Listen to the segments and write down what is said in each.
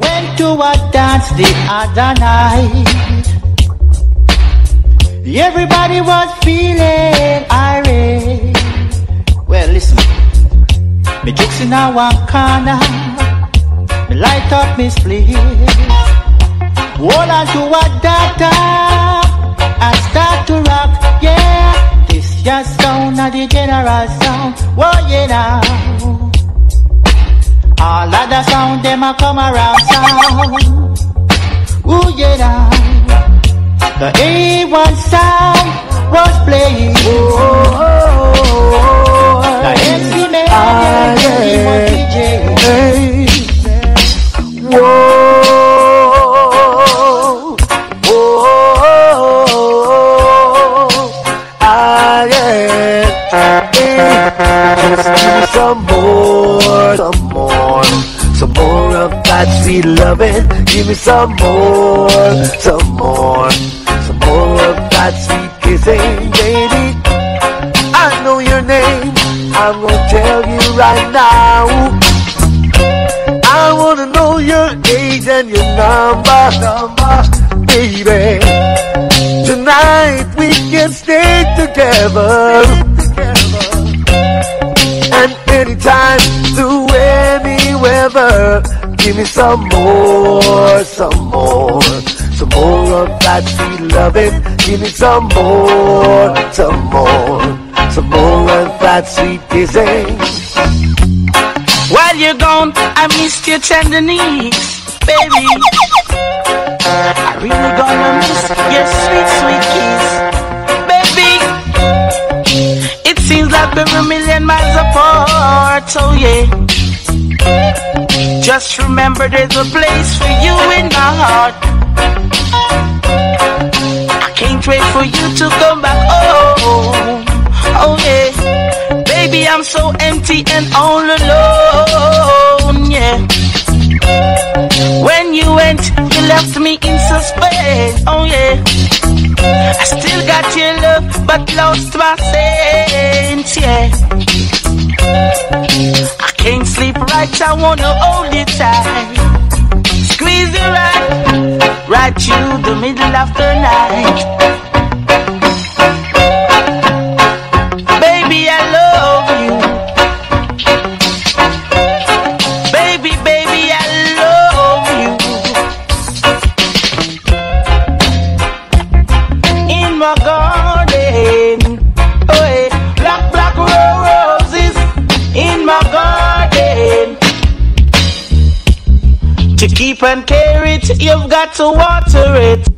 Went to a dance the other night. Everybody was feeling irate. Well, listen. Me jokes in a one corner. Me light up me split. Hold on to a data and start to rock. Yeah, this just sound of the general sound. Whoa, yeah now. All of the sound them a come around sound. Ooh yeah now. The A1 sound was playing. Oh, oh, oh, oh. The MC man, Ah, yeah, yeah. DJ. Hey. Whoa. Whoa. Ah, yeah. Hey. Just give me some more, that sweet loving. Give me some more, some more. Some more of that sweet kissing, baby. I know your name. I'm gonna tell you right now. I wanna know your age and your number, number, baby. Tonight we can stay together. And anytime, through any weather, give me some more, some more, some more of that sweet loving. Give me some more, some more, some more of that sweet kissing. While you're gone, I missed your tender knees, baby. I really gonna miss your sweet, sweet kiss, baby. It seems like we're a million miles apart, oh yeah. Remember there's a place for you in my heart. I can't wait for you to come back, oh, oh yeah. Baby, I'm so empty and all alone, yeah. When you went, you left me in suspense, oh yeah. I still got your love, but lost my I wanna hold you tight. Squeeze it right, right through the middle of the night. To keep and care it, you've got to water it. To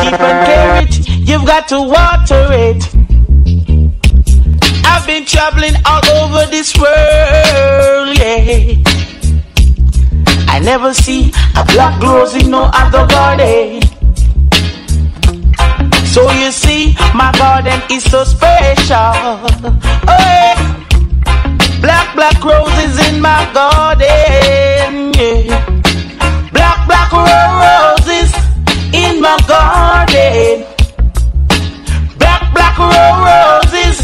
keep and care it, you've got to water it. I've been traveling all over this world, yeah. I never see a black rose in no other garden. So you see, my garden is so special. Oh, yeah. Black, roses in my garden, yeah. Black, black roses in my garden. Black, black roses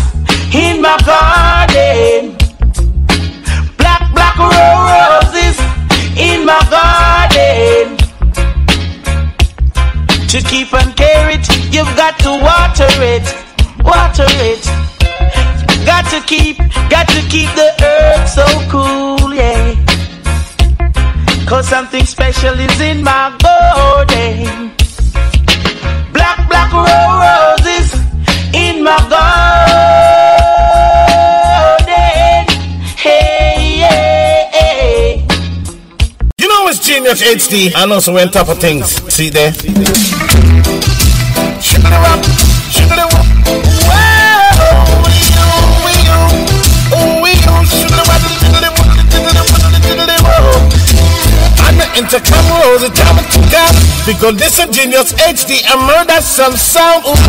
in my garden. Black, black roses in my garden. To keep and care it, you've got to water it, water it. Got to keep, got to keep the earth something special is in my garden. Black, black roses in my garden. Hey, yeah, hey. You know it's Genius HD and also on top of things. See there? Shiggity wop, shiggity wop. Because this is Genius HD and murder some sound. Wop.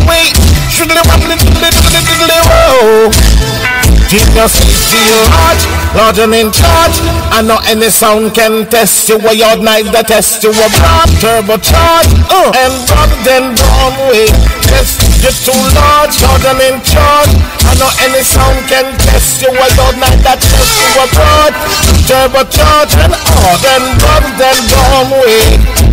Genius is the large and in charge. I know any sound can test you. Way out nice that test you. A broad turbocharge uh, and rather than brown way. Yes, You're too large, Lord, in charge. I know any sound can test you. A Lord, night that test you abroad. Turbocharge and all, then run, then wrong way.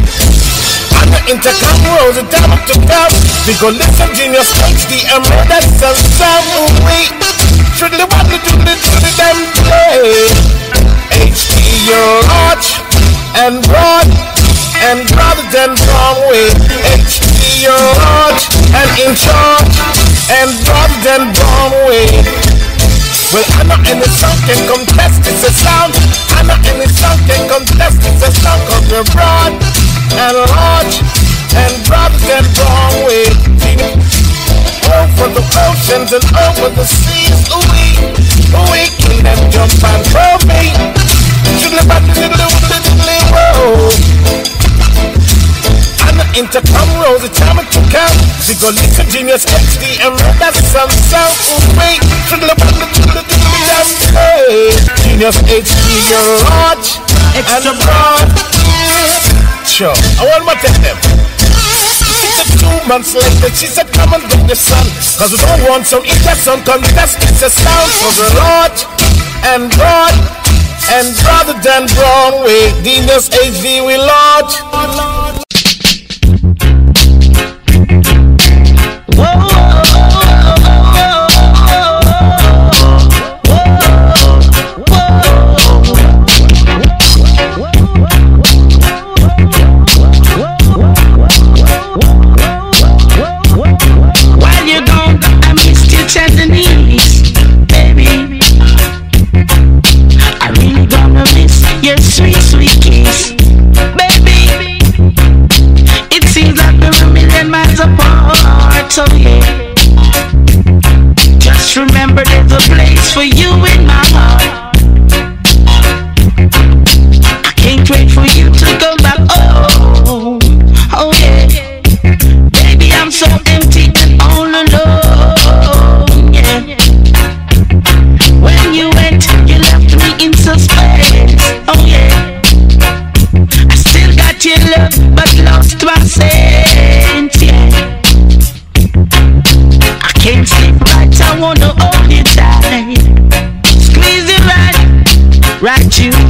On the intercom rolls it down to come. We go listen, genius HDM, that's the sound we. Triddly waddly doodly doodly them play. HD, your arch and broad and rather than wrong way. HD, your arch and in charge and rather than wrong way. Well, I'm not any song can contest, it's a sound. I'm not any song can contest, it's a sound cause we're broad and large and rather than wrong way. Over the oceans and over the seas, ooh wee, ooh wee, can them jump and throw me. Have whoa intercom rolls, it's time to count. We go listen genius HD and that's some sound. Ooh, wait, to the Genius HD, you're large and broad. I want to tell them. Two months later, she said, Come and bring the sun. Cause we don't want some interson contest. It's a sound for the large and broad. And rather than Broadway, Genius HD, we large. right?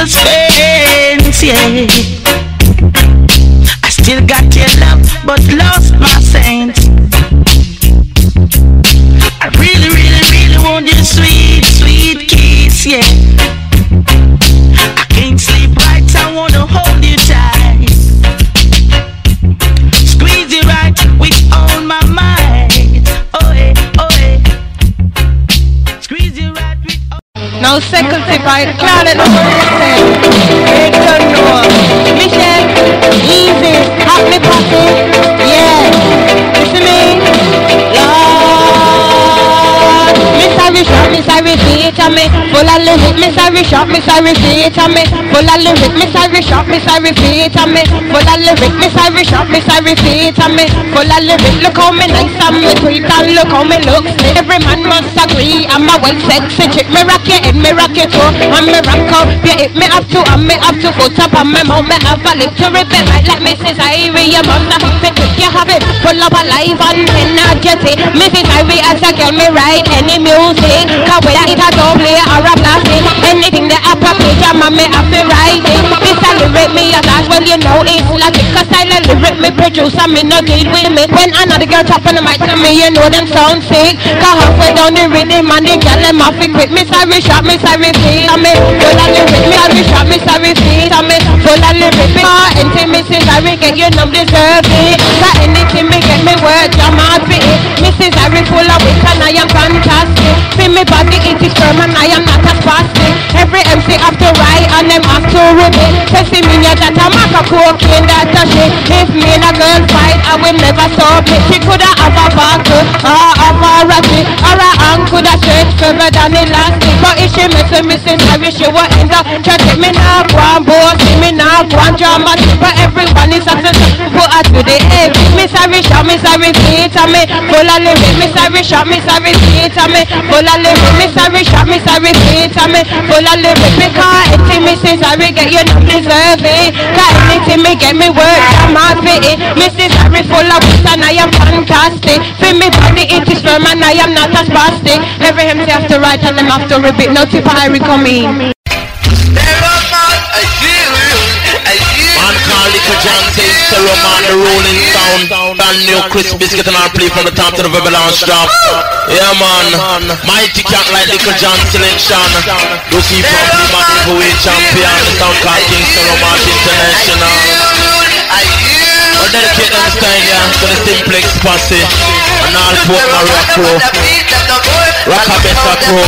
ausencia. Me? Miss Miss me. Full of lyric, me sorry shot, me sorry feet on me. Full of lyric, me sorry shot, me sorry feet on me. Full of lyric, me sorry shot, me sorry feet on me. Full of lyric, look how me nice and me sweet and look how me look. Every man must agree, I'm a well sexy chick. Me rock your head, me rock your toe, and me rock out. You hit me up to, and me up to foot up on me mouth. Me have a lip to rebel right like Miss Irie. Your mom not fit, you have it full up alive and energetic. Miss Irie as a girl, me write any music. Cause whether it a double or plastic, anything that I package, I'm a me have to write it. This a lyric me a dash, well you know it's like it. Cause I a lyric me produce, and me no deal with me. When another girl tap on the mic to me, you know them sound sick. Cause halfway down the rhythm and the girl them off it quick. Me sorry shot, me sorry feet, and me full of lyric. Me sorry shot, me sorry feet, and me full of lyric. Me ah, intimacy, sorry get you know deserve it. Cause anything me get me word, I'm it. Miss Irie full of wit and I am fantastic. Feel me body it is firm and I am not. Every MC have to write and them have to repeat. Testimonial that I'm a cocaine that a shit. If me and a girl fight, I will never stop it. She coulda have a buckle or have a ratchet or a hand coulda stretch further than elastic. But if she mess with Miss Irie, she will end up try take me now and boss now and drama. But everyone is successful. Put her to the edge. Me sorry, shot me sorry, me. Full of lyric, me sorry, shot me sorry, me. Full of lyric, me sorry, shot me sorry, me. Full of lyric, me say sorry, get you not deserve it. Cause anything me get me work, I'm out for it. Full of wit and I am fantastic. Feel me body, it is firm and I am not a spastic. Every say have to write and them have to repeat. No tip I come. Sarah man the rolling sound. Brand new crisp biscuit and I'll play from the top to the avalanche drop. Yeah man. Mighty cat like Little John selection. Lucy from the man giveaway champion. The sound called Kingston Romance International. We'll dedicate them style yeah to the simplex posse. And all Port Maria crew. Rockabessa crew.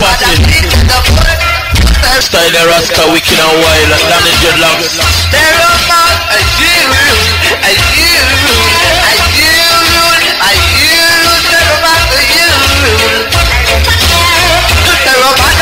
Posse Style the Rasta wicked and wild. And like Danny Dreadlocks Dedicate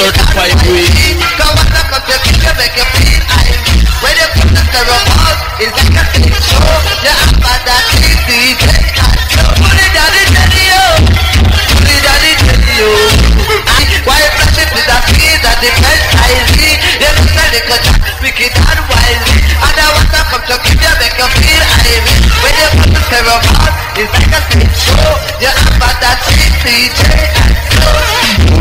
35 degrees. When you like a big show. You have that that. Put you that? You. And I want to make you feel. When you it's like a show. You that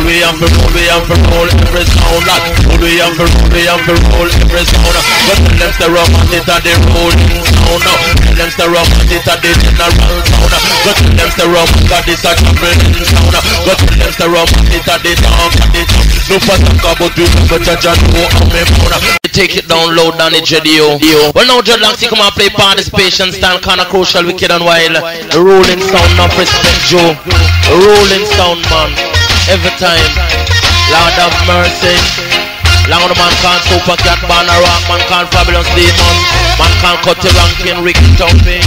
we and for roll we and for roll every sound like we and for roll we and for roll every sound But tell them stir up and it a the rolling sound Tell them stir up and it a the general sound But tell them stir up cause this a traveling sound But tell them stir up and it a the talk and the talk No for talk about you but judge and know how me found Take it down low down the JDO Well now Dreadlocks you come and play participation style kinda crucial wicked and wild. Rolling sound not respect Joe. Rolling sound man every time. Lord of mercy. The man can't super cat banner rock, man can't fabulous demon, man can't cut the ranking Ricky Tumpy.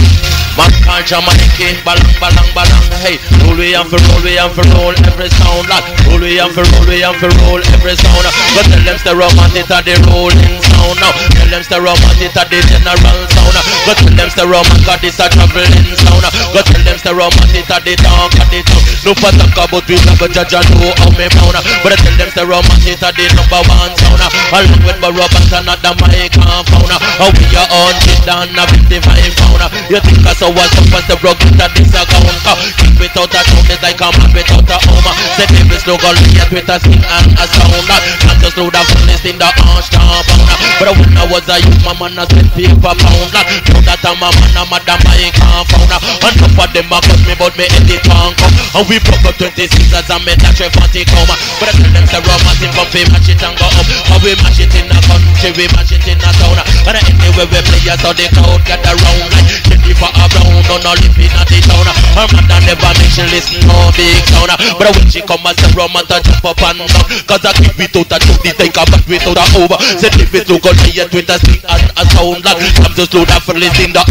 Man can't Jamaica, balang balang balang, hey Roll we and for roll we and for roll every sound like Roll we and for roll we and for roll every sound But tell them and it a the rolling sound now. Tell them and it a the general sound. But tell them and got this a traveling sound. But tell them and it a the talk and the talk No for talk about we never judge and know how me pound But tell them and it a the number one sound. Along with Barabbas and not the mic and fauna How we are on it down a 55 fauna You think I saw what's up as the broke into this account? Uh, Keep it out of town, it's like a man without a home. Say baby slow girl, yet with a skin and a sound. Not just load of fullness in the arch uh. But when I was a youth, my man a spend paper pound now that I'm a man, I'm a damn I can't found And top of them a cut me, but me head it can't come. And we broke up 26 as I made that 40 come But I tell them the romantic, but we match it and go up. And we match it in the country, we match it in the town. And anywhere we play, so the crowd get around. Like Jennifer around, on all live in the town. Her mother never make she listen no big sound But when she come and say romantic, jump up and down Cause I keep it out, I took the take a back without a over. Say if it's too I with a a sound Like I'm listening the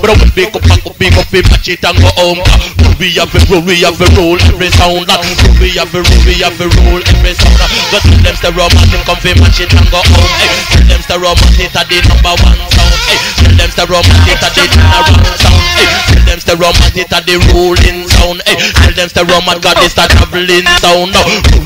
But I will pick up, pack up, pick up, it and go home we have to roll, we have to roll every sound like We have to roll, we have to roll every sound Cause tell them the romantic come fi match it and go home hey. Tell them the romantic are the number one sound hey. Tell them the romantic are the number one sound hey. Tell them the romantic are the rolling sound. Tell them the romantic got this traveling sound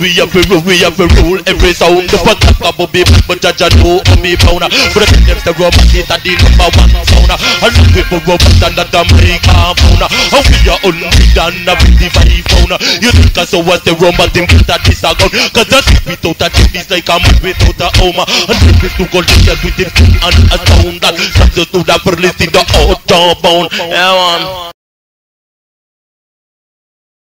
We have to roll, we have to roll every sound The fuck up but I know on me pound. Tell them the romantic are the number one sound And we put robots under the microphone. And we are on than a 55 pound You think I saw what's the wrong but think that this a gun Cause I sleep without a chip is like a man without a home. And it to go to with the and a sound That to the the outbound Yeah man